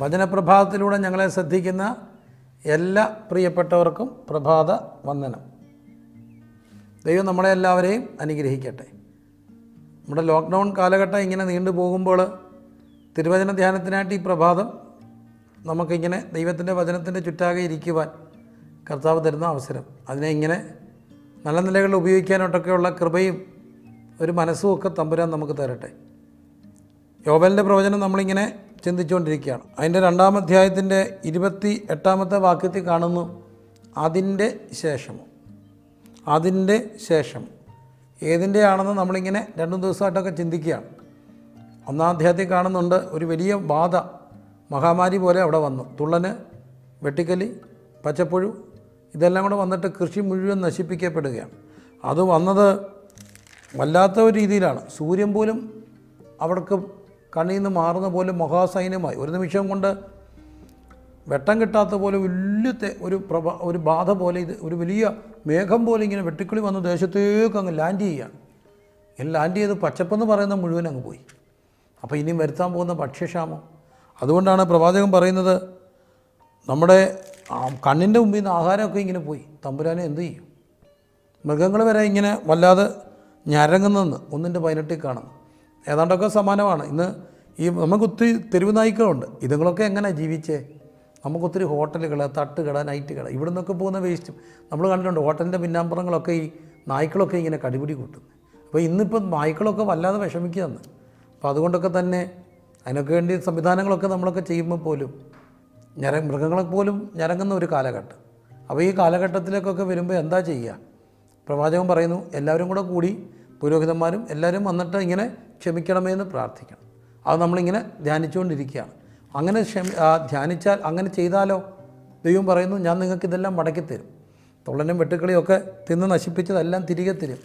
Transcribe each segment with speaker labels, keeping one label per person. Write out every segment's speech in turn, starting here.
Speaker 1: വചനപ്രഭാതത്തിലൂടെ ഞങ്ങളെ ശ്രദ്ധിക്കുന്ന എല്ലാ പ്രിയപ്പെട്ടവർക്കും പ്രഭാത വന്ദനം. ദൈവം നമ്മളെ എല്ലാവരെയും അനുഗ്രഹിക്കട്ടെ. നമ്മുടെ ലോക്ക്ഡൗൺ കാലഘട്ടം ഇങ്ങനെ നീണ്ടു പോകുമ്പോൾ തിരുവചന ധ്യാനത്തിനായിട്ട് ഈ പ്രഭാതം നമുക്കിങ്ങനെ ദൈവത്തിന്റെ വചനത്തിന്റെ ചുറ്റാകെ ഇരിക്കുവാൻ കർത്താവ് തരുന്ന അവസരം. അതിനെ ഇങ്ങനെ നല്ല നിലകളിൽ ഉപയോഗിക്കാനായിട്ടൊക്കെയുള്ള കൃപയും ഒരു മനസ്സും ഒക്കെ തമ്പുരാൻ നമുക്ക് തരട്ടെ. യോബലിന്റെ പ്രവചനം നമ്മളിങ്ങനെ ചിന്തിച്ചുകൊണ്ടിരിക്കുകയാണ്. അതിന്റെ രണ്ടാം അധ്യായത്തിന്റെ ഇരുപത്തി എട്ടാമത്തെ വാക്യത്തിൽ കാണുന്നു അതിന്റെ ശേഷമോ? അതിന്റെ ശേഷം. ഏതിന്റെയാണെന്ന് നമ്മളിങ്ങനെ രണ്ടു ദിവസമായിട്ടൊക്കെ ചിന്തിക്കുകയാണ്. ഒന്നാം അധ്യായത്തിൽ കാണുന്നുണ്ട് ഒരു വലിയ ബാധ മഹാമാരി പോലെ അവിടെ വന്നു. തുള്ളന് വെട്ടിക്കലി പച്ചപ്പുഴു ഇതെല്ലാം കൂടെ വന്നിട്ട് കൃഷി മുഴുവൻ നശിപ്പിക്കപ്പെടുകയാണ്. അത് വന്നത് വല്ലാത്ത ഒരു രീതിയിലാണ്. സൂര്യൻ പോലും അവർക്ക് കണ്ണിൽ നിന്ന് മാറുന്ന പോലെ മഹാസൈന്യമായി. ഒരു നിമിഷം കൊണ്ട് വെട്ടം കിട്ടാത്ത പോലെ വലിയ ഒരു പ്രഭ ഒരു ബാധ പോലെ ഇത് ഒരു വലിയ മേഘം പോലെ ഇങ്ങനെ വെട്ടിക്കിളി വന്ന് ദേശത്തേക്ക് അങ്ങ് ലാൻഡ് ചെയ്യുകയാണ്. ഇങ്ങനെ ലാൻഡ് ചെയ്ത് പച്ചപ്പെന്ന് പറയുന്ന മുഴുവൻ അങ്ങ് പോയി. അപ്പോൾ ഇനിയും വരുത്താൻ പോകുന്ന ഭക്ഷ്യക്ഷാമം. അതുകൊണ്ടാണ് പ്രവാചകൻ പറയുന്നത് നമ്മുടെ കണ്ണിന്റെ മുമ്പിൽ നിന്ന് ആഹാരമൊക്കെ ഇങ്ങനെ പോയി. തമ്പുരാനെ എന്ത് ചെയ്യും? മൃഗങ്ങൾ വരെ ഇങ്ങനെ വല്ലാതെ ഞരങ്ങുന്നെന്ന് ഒന്നിന്റെ പതിനെട്ടിൽ കാണുന്നു. ഏതാണ്ടൊക്കെ സമാനമാണ്. ഇന്ന് ഈ നമുക്കൊത്തിരി തെരുവ് നായ്ക്കളുണ്ട്. ഇതുങ്ങളൊക്കെ എങ്ങനെയാണ് ജീവിച്ചേ? നമുക്കൊത്തിരി ഹോട്ടലുകൾ തട്ടുകട നൈറ്റ് കട. ഇവിടെ നിന്നൊക്കെ പോകുന്ന വേസ്റ്റും നമ്മൾ കണ്ടിട്ടുണ്ട് ഹോട്ടലിന്റെ പിന്നാമ്പുറങ്ങളൊക്കെ ഈ നായ്ക്കളൊക്കെ ഇങ്ങനെ കടിപിടി കൂട്ടും അപ്പോൾ ഇന്നിപ്പോൾ നായ്ക്കളൊക്കെ വല്ലാതെ വിഷമിക്കുകയെന്ന് അപ്പോൾ അതുകൊണ്ടൊക്കെ തന്നെ അതിനൊക്കെ വേണ്ടി സംവിധാനങ്ങളൊക്കെ നമ്മളൊക്കെ ചെയ്യുമ്പോൾ പോലും ഞര മൃഗങ്ങളെ പോലും ഞരങ്ങുന്ന ഒരു കാലഘട്ടം. അപ്പോൾ ഈ കാലഘട്ടത്തിലേക്കൊക്കെ വരുമ്പോൾ എന്താ ചെയ്യുക പ്രവാചകൻ പറയുന്നു എല്ലാവരും കൂടെ കൂടി പുരോഹിതന്മാരും എല്ലാവരും വന്നിട്ട് ഇങ്ങനെ ക്ഷമിക്കണമേ എന്ന് പ്രാർത്ഥിക്കണം. അത് നമ്മളിങ്ങനെ ധ്യാനിച്ചുകൊണ്ടിരിക്കുകയാണ്. അങ്ങനെ ക്ഷമി ധ്യാനിച്ചാൽ അങ്ങനെ ചെയ്താലോ? ദൈവം പറയുന്നു ഞാൻ നിങ്ങൾക്ക് ഇതെല്ലാം മടക്കി തരും. തുള്ളനും വെട്ടുക്കളിയും ഒക്കെ തിന്ന് നശിപ്പിച്ചതെല്ലാം തിരികെ തരും.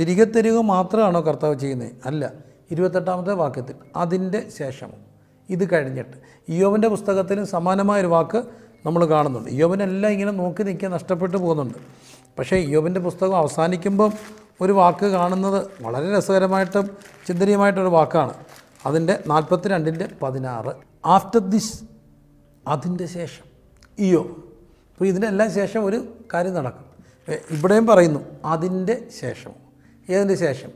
Speaker 1: തിരികെ തരിക മാത്രമാണോ കർത്താവ് ചെയ്യുന്നത്? അല്ല ഇരുപത്തെട്ടാമത്തെ വാക്യത്തിൽ അതിന്റെ ശേഷം ഇത് കഴിഞ്ഞിട്ട്. ഇയോവന്റെ പുസ്തകത്തിലും സമാനമായൊരു വാക്ക് നമ്മൾ കാണുന്നുണ്ട്. ഇയോവനെല്ലാം ഇങ്ങനെ നോക്കി നിൽക്കാൻ നഷ്ടപ്പെട്ടു പോകുന്നുണ്ട്. പക്ഷേ ഇയോബിന്റെ പുസ്തകം അവസാനിക്കുമ്പം ഒരു വാക്ക് കാണുന്നത് വളരെ രസകരമായിട്ടും ചിന്തനീയമായിട്ടൊരു വാക്കാണ്. അതിന്റെ നാൽപ്പത്തി രണ്ടിന്റെ പതിനാറ്. ആഫ്റ്റർ ദിസ് അതിന്റെ ശേഷം. ഇയോ അപ്പോൾ ഇതിനെല്ലാം ശേഷം ഒരു കാര്യം നടക്കും. ഇവിടെയും പറയുന്നു അതിന്റെ ശേഷം. ഏതിന്റെ ശേഷം?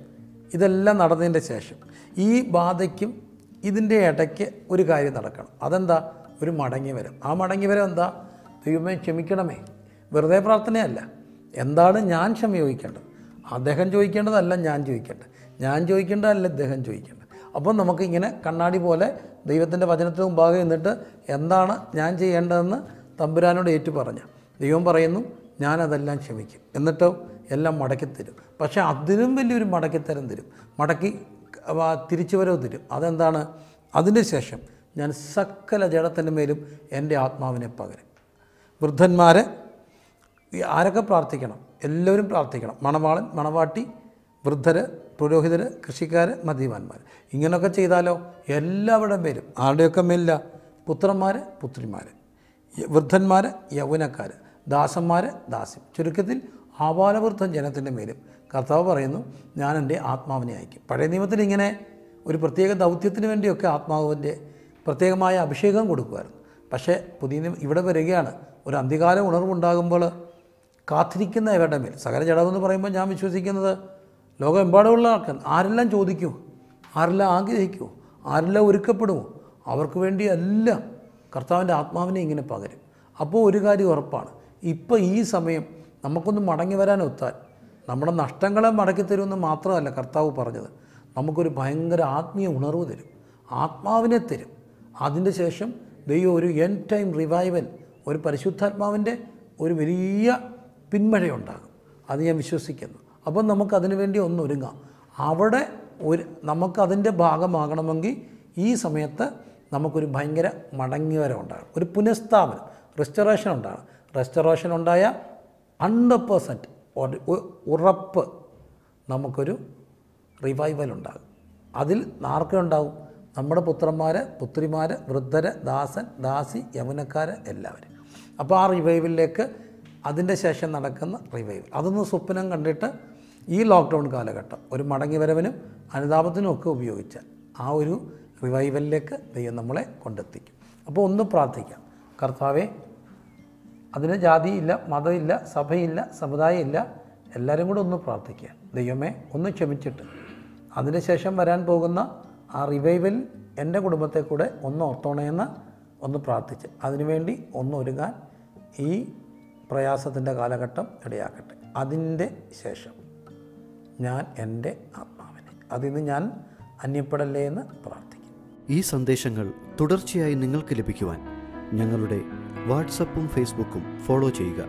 Speaker 1: ഇതെല്ലാം നടന്നതിന്റെ ശേഷം. ഈ ബാധയ്ക്കും ഇതിന്റെ ഇടയ്ക്ക് ഒരു കാര്യം നടക്കണം. അതെന്താ? ഒരു മടങ്ങി വരും. ആ മടങ്ങി വരം എന്താ? ദൈവമേ ക്ഷമിക്കണമേ. വെറുതെ പ്രാർത്ഥനയല്ല. എന്താണ് ഞാൻ ക്ഷമ ചോദിക്കേണ്ടത്? അദ്ദേഹം ചോദിക്കേണ്ടതല്ല ഞാൻ ചോദിക്കേണ്ടത്. ഞാൻ ചോദിക്കേണ്ടതല്ല അദ്ദേഹം ചോദിക്കേണ്ടത്. അപ്പം നമുക്കിങ്ങനെ കണ്ണാടി പോലെ ദൈവത്തിന്റെ വചനത്തിന് മുമ്പാകെ നിന്നിട്ട് എന്താണ് ഞാൻ ചെയ്യേണ്ടതെന്ന് തമ്പുരാനോട് ഏറ്റു പറഞ്ഞു. ദൈവം പറയുന്നു ഞാനതെല്ലാം ക്ഷമിക്കും. എന്നിട്ടോ എല്ലാം മടക്കിത്തരും. പക്ഷേ അതിനും വലിയൊരു മടക്കിത്തരം തരും. മടക്കി ആ, തിരിച്ചു വരവ് തരും. അതെന്താണ്? അതിന് ശേഷം ഞാൻ സകല ജഡത്തിന്റെ മേലും എന്റെ ആത്മാവിനെ പകരും. വൃദ്ധന്മാരെ ആരൊക്കെ പ്രാർത്ഥിക്കണം? എല്ലാവരും പ്രാർത്ഥിക്കണം. മണവാളൻ മണവാട്ടി വൃദ്ധർ പുരോഹിതർ കൃഷിക്കാർ മദ്യപാന്മാർ ഇങ്ങനെയൊക്കെ ചെയ്താലോ? എല്ലാവരുടെ പേരും ആരുടെയൊക്കെ മേലില്ല? പുത്രന്മാർ പുത്രിമാർ വൃദ്ധന്മാർ യൗവനക്കാർ ദാസന്മാർ ദാസ്യം ചുരുക്കത്തിൽ ആപാലവൃദ്ധം ജനത്തിന്റെ മേലും. കർത്താവ് പറയുന്നു ഞാൻ എന്റെ ആത്മാവിനെ അയക്കും പഴയ നിയമത്തിൽ ഇങ്ങനെ ഒരു പ്രത്യേക ദൗത്യത്തിന് വേണ്ടിയൊക്കെ ആത്മാവിന്റെ പ്രത്യേകമായ അഭിഷേകം കൊടുക്കുമായിരുന്നു. പക്ഷേ പുതിയ ഇവിടെ വരികയാണ്. ഒരു അന്ത്യകാല ഉണർവുണ്ടാകുമ്പോൾ കാത്തിരിക്കുന്ന ഇവരുടെ മേൽ. സകല ജഡമെന്ന് പറയുമ്പോൾ ഞാൻ വിശ്വസിക്കുന്നത് ലോകമെമ്പാടുമുള്ള ആൾക്കാർ. ആരെല്ലാം ചോദിക്കുമോ ആരെല്ലാം ആഗ്രഹിക്കുമോ ആരെല്ലാം ഒരുക്കപ്പെടുമോ? അവർക്ക് വേണ്ടി എല്ലാം കർത്താവിന്റെ ആത്മാവിനെ ഇങ്ങനെ പകരും. അപ്പോൾ ഒരു കാര്യം ഉറപ്പാണ്. ഇപ്പോൾ ഈ സമയം നമുക്കൊന്ന് മടങ്ങി വരാൻ ഒത്താൽ നമ്മുടെ നഷ്ടങ്ങളെ മടക്കി തരുമെന്ന് മാത്രമല്ല കർത്താവ് പറഞ്ഞത്. നമുക്കൊരു ഭയങ്കര ആത്മീയ ഉണർവ് തരും. ആത്മാവിനെ തരും. അതിന്റെ ശേഷം ദൈവം ഒരു എൻ ടൈം റിവൈവൽ ഒരു പരിശുദ്ധാത്മാവിന്റെ ഒരു വലിയ പിന്മഴയുണ്ടാകും. അത് ഞാൻ വിശ്വസിക്കുന്നു. അപ്പം നമുക്കതിനു വേണ്ടി ഒന്നൊരുങ്ങാം അവിടെ ഒരു നമുക്കതിന്റെ ഭാഗമാകണമെങ്കിൽ ഈ സമയത്ത് നമുക്കൊരു ഭയങ്കര മടങ്ങിവരം ഉണ്ടാകും ഒരു പുനഃസ്ഥാപനം റെസ്റ്റോറേഷൻ ഉണ്ടാകും. റെസ്റ്റോറേഷൻ ഉണ്ടായ ഹൺഡ്രഡ് പേഴ്സന്റ് ഉറപ്പ് നമുക്കൊരു റിവൈവൽ ഉണ്ടാകും അതിൽ ആർക്കുണ്ടാവും നമ്മുടെ പുത്രന്മാർ പുത്രിമാർ വൃദ്ധര് ദാസൻ ദാസി യമുനക്കാർ എല്ലാവരും. അപ്പോൾ ആ റിവൈവലിലേക്ക് അതിന്റെ ശേഷം നടക്കുന്ന റിവൈവൽ. അതൊന്ന് സ്വപ്നം കണ്ടിട്ട് ഈ ലോക്ക്ഡൗൺ കാലഘട്ടം ഒരു മടങ്ങി വരവിനും അനുതാപത്തിനും ഒക്കെ ഉപയോഗിച്ച ആ ഒരു റിവൈവലിലേക്ക് ദൈവം നമ്മളെ കൊണ്ടെത്തിക്കും. അപ്പോൾ ഒന്ന് പ്രാർത്ഥിക്കാം. കർത്താവെ അതിന് ജാതിയില്ല മതമില്ല സഭയില്ല സമുദായമില്ല എല്ലാവരും കൂടെ ഒന്ന് പ്രാർത്ഥിക്കുക. ദൈവമേ ഒന്ന് ക്ഷമിച്ചിട്ട്. അതിനുശേഷം വരാൻ പോകുന്ന ആ റിവൈവൽ എന്റെ കുടുംബത്തെ കൂടെ ഒന്ന് ഓർത്തോണേന്ന് ഒന്ന് പ്രാർത്ഥിച്ച്. അതിനുവേണ്ടി ഒന്ന് ഒരുങ്ങാൻ ഈ പ്രയാസത്തിന്റെ കാലഘട്ടം ഇടയാക്കട്ടെ. അതിന്റെ ശേഷം ഞാൻ എന്റെ ആത്മാവിനെ അതിൽ ഞാൻ അന്യപ്പെടല്ലേ എന്ന് പ്രാർത്ഥിക്കും.
Speaker 2: ഈ സന്ദേശങ്ങൾ തുടർച്ചയായി നിങ്ങൾക്ക് ലഭിക്കുവാൻ ഞങ്ങളുടെ വാട്സപ്പും ഫേസ്ബുക്കും ഫോളോ ചെയ്യുക